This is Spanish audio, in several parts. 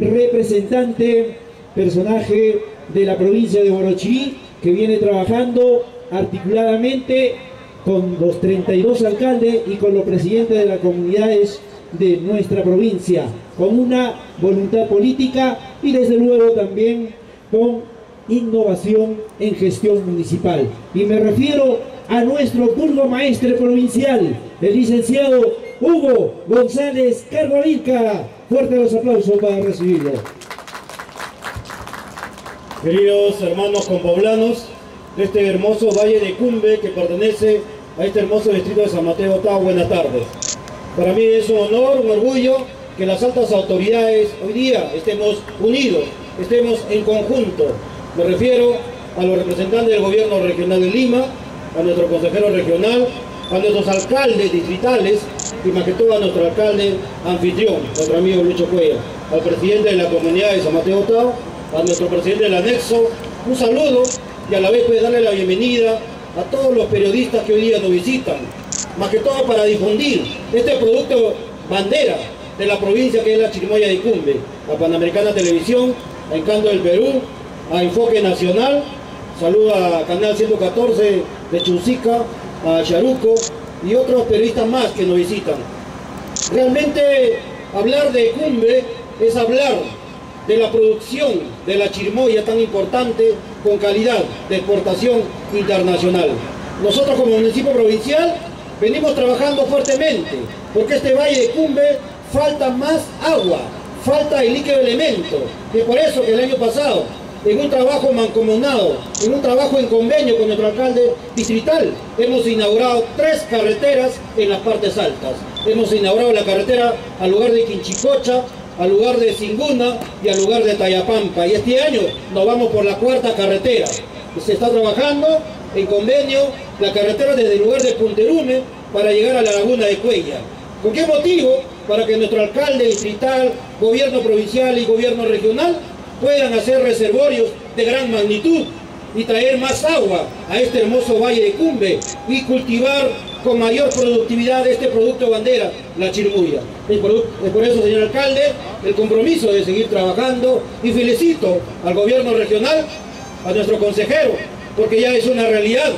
representante, personaje de la provincia de Borochirí, que viene trabajando articuladamente con los 32 alcaldes y con los presidentes de las comunidades de nuestra provincia, con una voluntad política y desde luego también con innovación en gestión municipal. Y me refiero a nuestro maestre provincial, el licenciado Hugo González Carvalhica. Fuerte los aplausos para recibirlo. Queridos hermanos compoblanos de este hermoso Valle de Cumbe que pertenece a este hermoso distrito de San Mateo Tao, buenas tardes. Para mí es un honor, un orgullo que las altas autoridades hoy día estemos unidos, estemos en conjunto. Me refiero a los representantes del gobierno regional de Lima, a nuestro consejero regional, a nuestros alcaldes distritales y más que todo a nuestro alcalde anfitrión, nuestro amigo Lucho Cuellar, al presidente de la comunidad de San Mateo Tao, a nuestro presidente del anexo, un saludo y a la vez pues darle la bienvenida a todos los periodistas que hoy día nos visitan, más que todo para difundir este producto bandera de la provincia que es la Chirimoya de Cumbe, a Panamericana Televisión, a Encanto del Perú, a Enfoque Nacional, saludo a Canal 114 de Chusica, a Charuco y otros periodistas más que nos visitan. Realmente hablar de Cumbe es hablar de la producción de la chirimoya tan importante con calidad de exportación internacional. Nosotros como municipio provincial venimos trabajando fuertemente porque este valle de Cumbe falta más agua, falta el líquido elemento. Y por eso que el año pasado, en un trabajo mancomunado, en un trabajo en convenio con nuestro alcalde distrital, hemos inaugurado tres carreteras en las partes altas. Hemos inaugurado la carretera al lugar de Quinchicocha, al lugar de Singuna y al lugar de Tayapampa. Y este año nos vamos por la cuarta carretera. Se está trabajando en convenio la carretera desde el lugar de Punterume para llegar a la laguna de Cuella. ¿Con qué motivo? Para que nuestro alcalde distrital, gobierno provincial y gobierno regional puedan hacer reservorios de gran magnitud y traer más agua a este hermoso valle de Cumbe y cultivar con mayor productividad este producto bandera, la chirmuya. Es por, eso, señor alcalde, el compromiso de seguir trabajando y felicito al gobierno regional, a nuestro consejero, porque ya es una realidad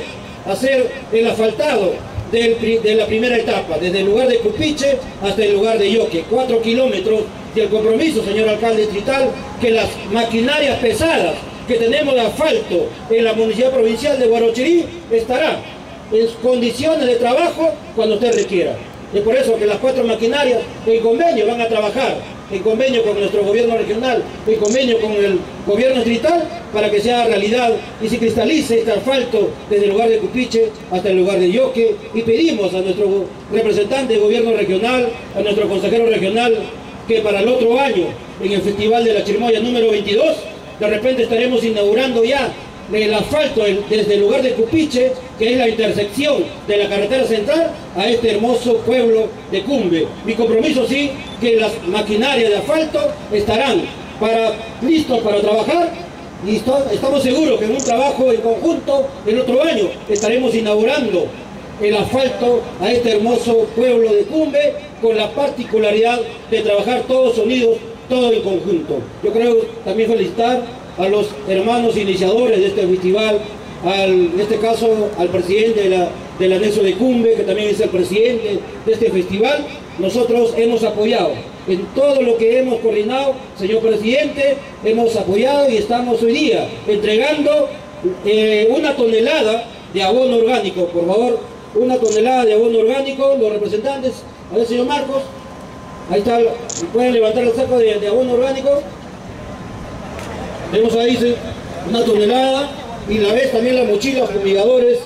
hacer el asfaltado de la primera etapa, desde el lugar de Cupiche hasta el lugar de Yoque, cuatro kilómetros, y el compromiso, señor alcalde trital, que las maquinarias pesadas que tenemos de asfalto en la municipalidad provincial de Guarochirí estará en condiciones de trabajo cuando usted requiera. Es por eso que las cuatro maquinarias en convenio van a trabajar, en convenio con nuestro gobierno regional, en convenio con el gobierno distrital, para que sea realidad y se cristalice este asfalto desde el lugar de Cupiche hasta el lugar de Yoque. Y pedimos a nuestro representante de gobierno regional, a nuestro consejero regional, que para el otro año, en el Festival de la Chirimoya número 22, de repente estaremos inaugurando ya el asfalto desde el lugar de Cupiche, que es la intersección de la carretera central, a este hermoso pueblo de Cumbe. Mi compromiso sí, que las maquinarias de asfalto estarán para, listos para trabajar y estamos seguros que en un trabajo en conjunto el otro año estaremos inaugurando el asfalto a este hermoso pueblo de Cumbe con la particularidad de trabajar todos unidos, todo en conjunto. Yo creo también felicitar a los hermanos iniciadores de este festival, en este caso al presidente de la, del anexo de Cumbe, que también es el presidente de este festival, nosotros hemos apoyado en todo lo que hemos coordinado, señor presidente, hemos apoyado y estamos hoy día entregando eh, una tonelada de abono orgánico, por favor, una tonelada de abono orgánico, los representantes, a ver señor Marcos, ahí está, pueden levantar el saco de abono orgánico, Vemos ahí una tonelada y la vez también las mochilas fumigadores,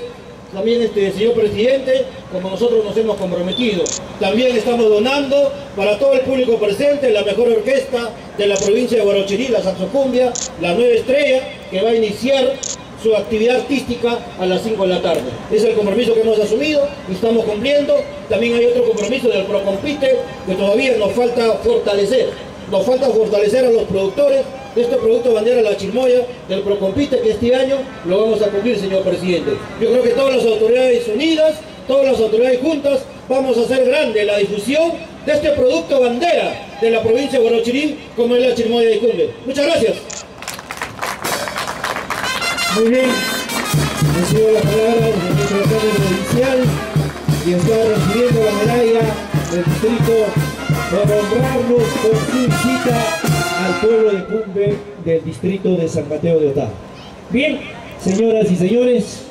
también este señor presidente, como nosotros nos hemos comprometido. También estamos donando para todo el público presente la mejor orquesta de la provincia de Guarochirí, la Saxocumbia, la Nueva Estrella, que va a iniciar su actividad artística a las 5 de la tarde. Es el compromiso que hemos asumido y estamos cumpliendo. También hay otro compromiso del Procompite que todavía nos falta fortalecer. Nos falta fortalecer a los productores de este producto bandera La Chirmoya del Procompite que este año lo vamos a cumplir, señor presidente. Yo creo que todas las autoridades unidas, todas las autoridades juntas, vamos a hacer grande la difusión de este producto bandera de la provincia de Guarochirí, como es la Chirimoya de Cumbe. Muchas gracias. Muy bien, recibo la palabra del secretario provincial y está recibiendo la medalla del distrito por honrarnos con su visita al pueblo de Cumbe del distrito de San Mateo de Otá. Bien, señoras y señores,